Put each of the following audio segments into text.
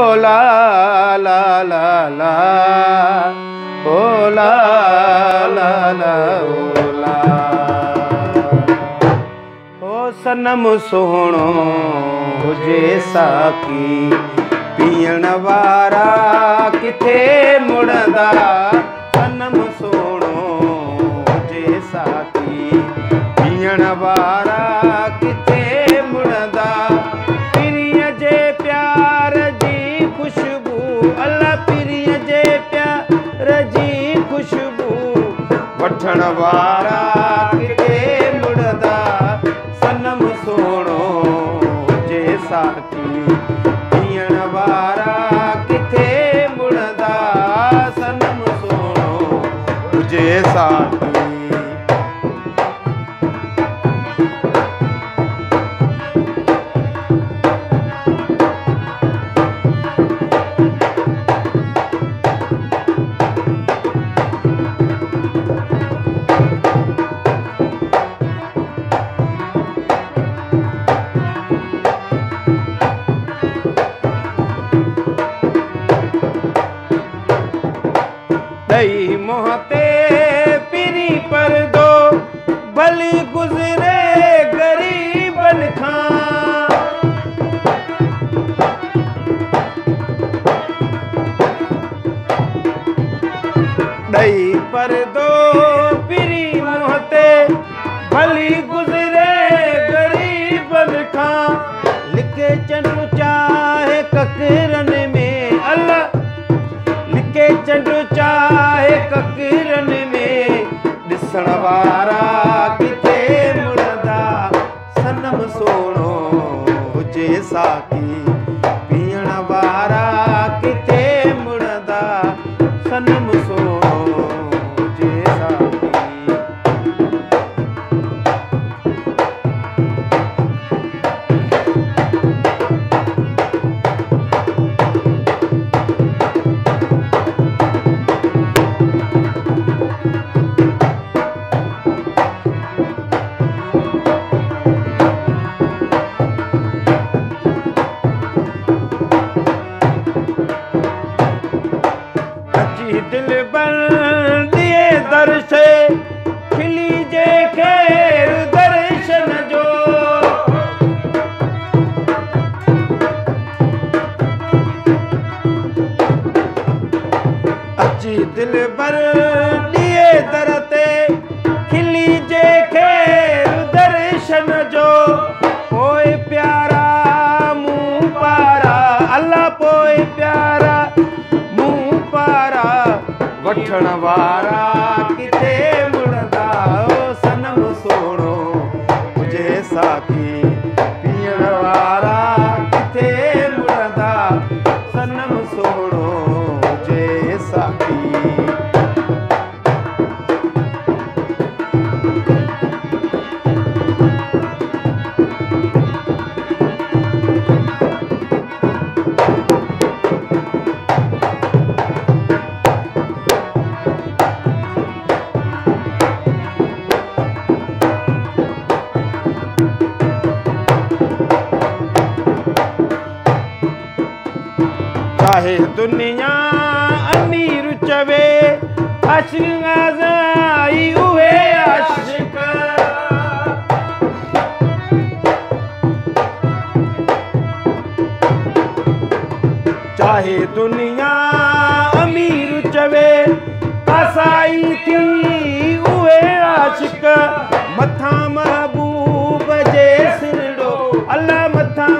लाला भाला भोला हो सनम सोणो जाखी पीअण वारा किथे मुड़ सनम सोणो जाखी पीअण वारा Tanavara. दई मोहते पिरी पर दो। भली गुजरे गरीबन खां। दई पर दो पिरी मोहते भली गुजरे गरीबन खां। लिखे चंडू चाहे ककरन ڏسڻ وارا ڪٿي مڙدا صنم سوڻو هجي اچي دل بر دئي در تي کلي جي خير درشن جو. پوءِ پيارا مون پارا الله پوءِ پيارا مون پارا وٺڻ وارا चाहे दुनिया अमीर चवे उहे चाहे दुनिया अमीर चवे असाई थी उहे आशिक मथां महबूब जे सिरड़ो अल्लाह मथां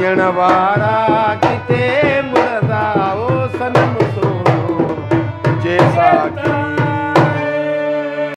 ഇങ്ങണ വാടാക്കി